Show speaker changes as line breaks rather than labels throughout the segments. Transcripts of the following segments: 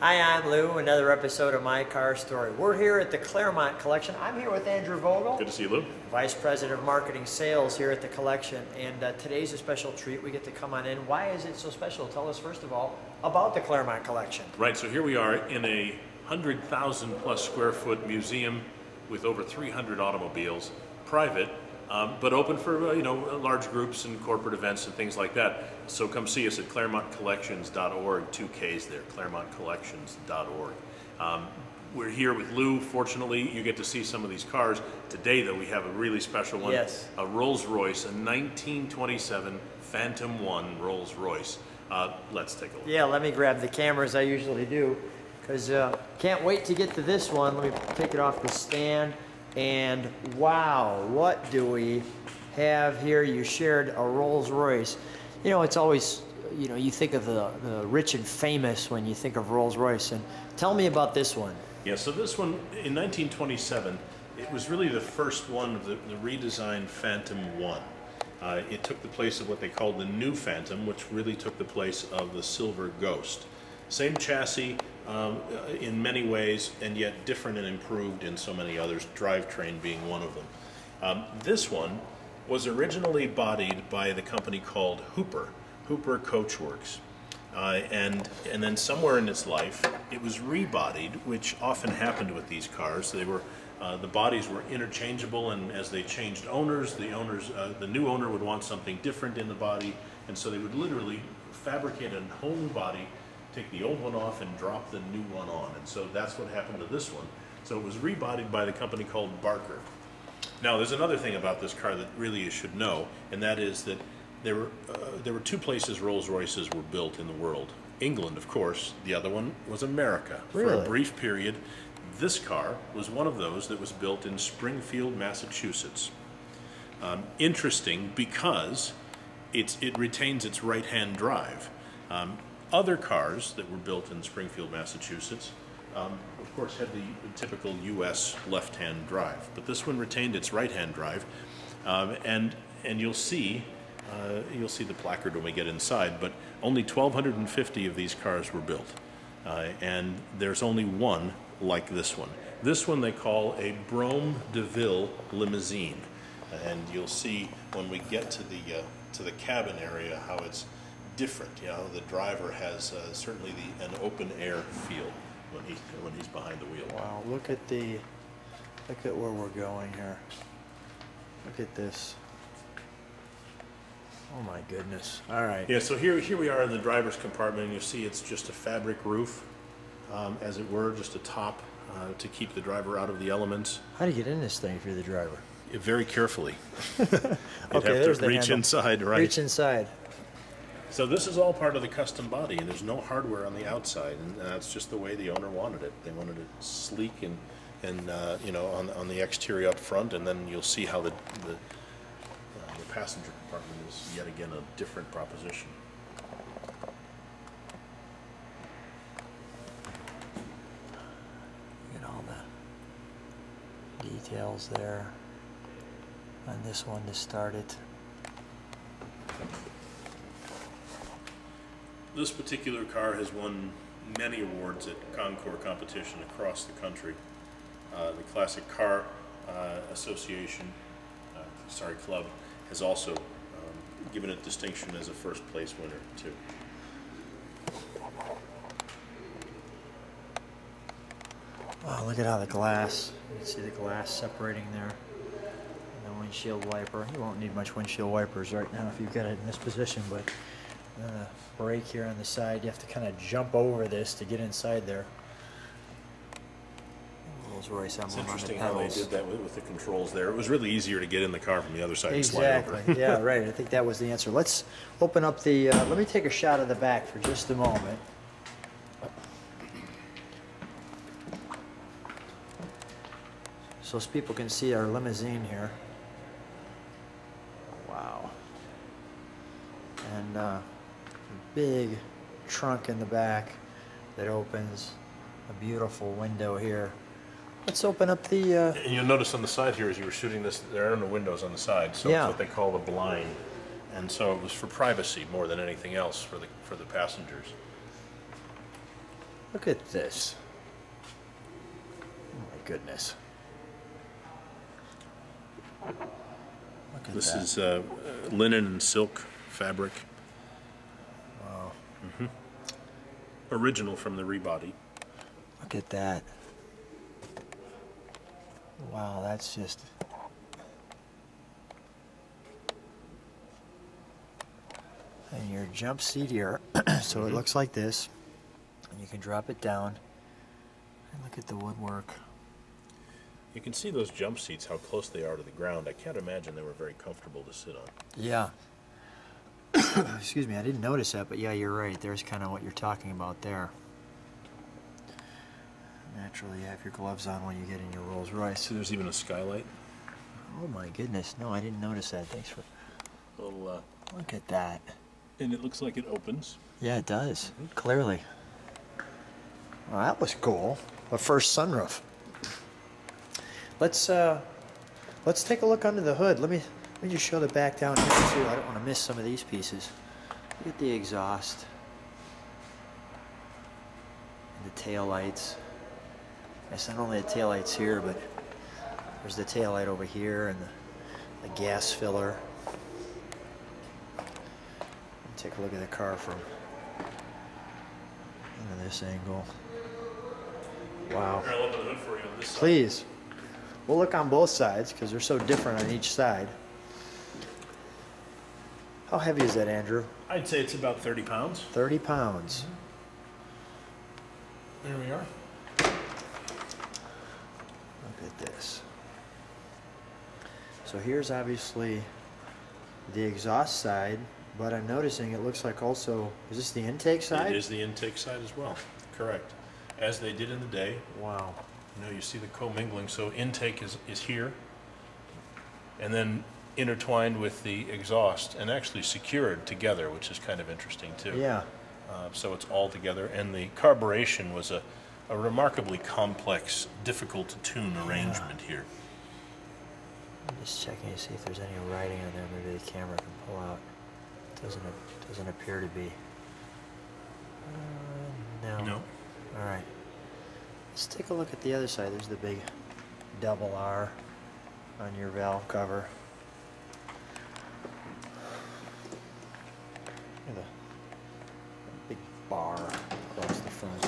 Hi, I'm Lou. Another episode of My Car Story. We're here at the Klairmont Kollection. I'm here with Andrew Vogel,
Good to see you, Lou.
Vice President of Marketing Sales here at the collection. And uh, today's a special treat. We get to come on in. Why is it so special? Tell us, first of all, about the Klairmont Kollection.
Right, so here we are in a 100,000 plus square foot museum with over 300 automobiles, private, um, but open for uh, you know large groups and corporate events and things like that. So come see us at KlairmontKollections.org, two Ks there, KlairmontKollections.org. Um, we're here with Lou. Fortunately, you get to see some of these cars. Today, though, we have a really special one.
Yes.
A Rolls Royce, a 1927 Phantom One Rolls Royce. Uh, let's take a look.
Yeah, let me grab the cameras. I usually do, because uh, can't wait to get to this one. Let me take it off the stand. And wow, what do we have here? You shared a Rolls Royce. You know, it's always, you know, you think of the, the rich and famous when you think of Rolls Royce. And tell me about this one.
Yeah, so this one in 1927, it was really the first one of the, the redesigned Phantom 1. Uh, it took the place of what they called the new Phantom, which really took the place of the Silver Ghost. Same chassis um, uh, in many ways, and yet different and improved in so many others, drivetrain being one of them. Um, this one was originally bodied by the company called Hooper, Hooper Coachworks. Uh, and and then somewhere in its life, it was rebodied, which often happened with these cars. They were uh, the bodies were interchangeable, and as they changed owners, the owners uh, the new owner would want something different in the body, and so they would literally fabricate a whole new body, take the old one off, and drop the new one on. And so that's what happened to this one. So it was rebodied by the company called Barker. Now, there's another thing about this car that really you should know, and that is that there were, uh, there were two places Rolls Royces were built in the world. England, of course, the other one was America.
Really?
For a brief period, this car was one of those that was built in Springfield, Massachusetts. Um, interesting because it's, it retains its right hand drive. Um, other cars that were built in Springfield, Massachusetts, um, of course, had the typical US left hand drive, but this one retained its right hand drive. Um, and, and you'll see uh, you'll see the placard when we get inside, but only 1,250 of these cars were built. Uh, and there's only one like this one. This one they call a Brome DeVille limousine. And you'll see when we get to the, uh, to the cabin area how it's different. You know, the driver has uh, certainly the, an open air feel when, he, when he's behind the wheel.
Wow, look at the, look at where we're going here. Look at this. Oh my goodness. All right.
Yeah, so here, here we are in the driver's compartment, and you see it's just a fabric roof, um, as it were, just a top uh, to keep the driver out of the elements.
How do you get in this thing if you're the driver?
Very carefully. You'd
Okay,
have
there's
to
the
reach
handle.
inside, right?
Reach inside.
So this is all part of the custom body, and there's no hardware on the outside, and that's just the way the owner wanted it. They wanted it sleek and, and uh, you know, on, on the exterior up front, and then you'll see how the, the, uh, the passenger compartment is yet again a different proposition.
Get all the details there on this one to start it.
This particular car has won many awards at Concours competition across the country. Uh, the Classic Car uh, Association, uh, sorry, club, has also um, given it distinction as a first place winner too.
Wow, look at how the glass, you can see the glass separating there. And the windshield wiper. You won't need much windshield wipers right now if you've got it in this position, but uh, brake here on the side, you have to kind of jump over this to get inside there. Rolls Royce
It's
emblem on the
interesting how they did that with, with the controls there. It was really easier to get in the car from the other side and slide over.
Exactly. yeah, right. I think that was the answer. Let's open up the. Uh, let me take a shot of the back for just a moment. So as people can see our limousine here. Wow. And uh, big trunk in the back that opens. A beautiful window here. Let's open up the. Uh,
And you'll notice on the side here, as you were shooting this, there are no windows on the side, so
Yeah.
it's what they call the blind. And so it was for privacy more than anything else for the for the passengers.
Look at this. Oh my goodness. Look at
This
that.
is uh, linen and silk fabric.
Wow.
Original from the Rebody.
Look at that. Wow, that's just. And your jump seat here, so it mm-hmm. looks like this. And you can drop it down. And look at the woodwork.
You can see those jump seats, how close they are to the ground. I can't imagine they were very comfortable to sit on.
Yeah. Excuse me, I didn't notice that, but yeah, you're right. There's kind of what you're talking about there. Naturally, you have your gloves on when you get in your Rolls Royce.
See, there's even a skylight.
Oh my goodness, no, I didn't notice that. Thanks for.
Little, uh,
Look at that.
and it looks like it opens.
Yeah, it does. Clearly. Well, that was cool. The first sunroof. Let's uh, let's take a look under the hood. Let me let me just show the back down here too. I don't want to miss some of these pieces. Look at the exhaust. And the tail lights. It's not only the tail lights here, but there's the tail light over here and the, the gas filler. Take a look at the car from this angle. Wow.
Here, I'll open the hood for you on this side.
Please. We'll look on both sides because they're so different on each side. How heavy is that, Andrew?
I'd say it's about 30 pounds.
30 pounds. Mm-hmm.
There we are.
Look at this. So here's obviously the exhaust side, but I'm noticing it looks like also, is this the intake side?
It is the intake side as well. Correct. As they did in the day.
Wow.
You know, you see the commingling. So intake is, is here, and then intertwined with the exhaust, and actually secured together, which is kind of interesting too.
Yeah.
Uh, so it's all together, and the carburetion was a, a remarkably complex, difficult to tune arrangement here.
I'm just checking to see if there's any writing on there. Maybe the camera can pull out. Doesn't doesn't appear to be. Uh, no.
No.
All right. Let's take a look at the other side. There's the big double R on your valve cover. Look at the big bar across the front.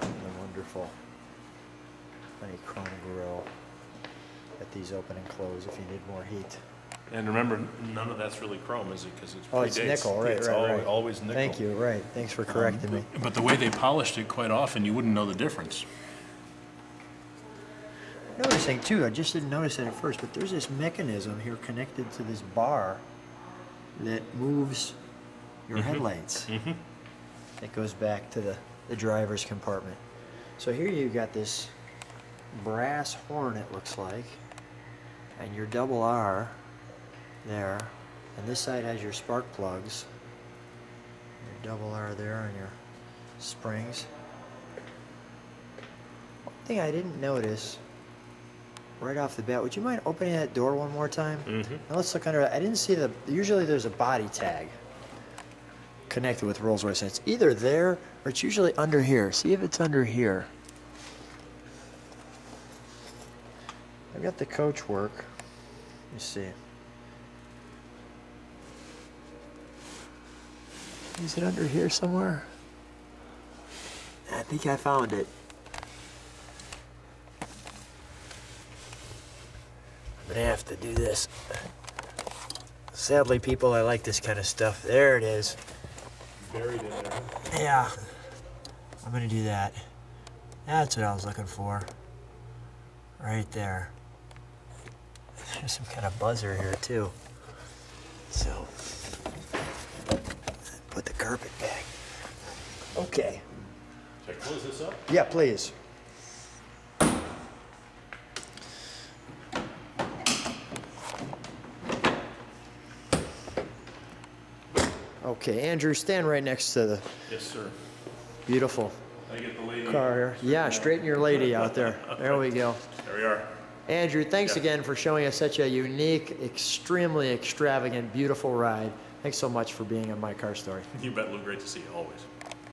The wonderful honeycomb grill at these open and close if you need more heat.
And remember, none of that's really chrome, is it? Because it's
Oh, it's
predates.
nickel, right,
It's
right,
al-
right.
always nickel.
Thank you, right. Thanks for correcting me.
But the way they polished it, quite often, you wouldn't know the difference.
Noticing too, I just didn't notice it at first, but there's this mechanism here connected to this bar that moves your headlights.
Mhm.
It goes back to the, the driver's compartment. So here you've got this brass horn, it looks like, and your double R there, and this side has your spark plugs. Your double R there and your springs. One thing I didn't notice right off the bat, would you mind opening that door one more time?
Mhm.
Now let's look under it. I didn't see the, usually there's a body tag connected with Rolls Royce. And it's either there or it's usually under here. See if it's under here. I've got the coach work. Let me see. Is it under here somewhere? I think I found it. Gonna have to do this. Sadly, people, I like this kind of stuff. There it is.
Buried in there.
Yeah. I'm gonna do that. That's what I was looking for. Right there. There's some kind of buzzer here too. So put the carpet back. Okay.
Should I close this up?
Yeah, please. Okay, Andrew, stand right next to the
Yes, sir.
beautiful
I get the lady.
car here. Yeah, straighten your lady out there. There we go.
There we are.
Andrew, thanks
Yeah.
again for showing us such a unique, extremely extravagant, beautiful ride. Thanks so much for being on My Car Story.
You bet, Lou. Great to see you always.